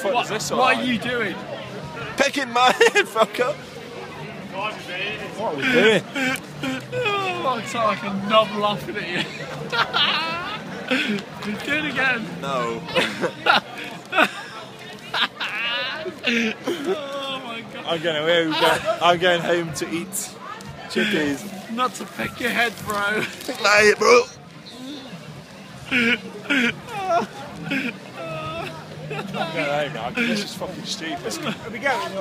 fuck what, is this what all are you doing? Picking my head, fucker. What are we doing? Oh, it's like a knob laughing at you. Do it again. No. Oh my god. I'm going home. I'm going home to eat chippies. Not to pick your head, bro. Pick my head, bro. Home now. 'cause This is fucking stupid. Are we going?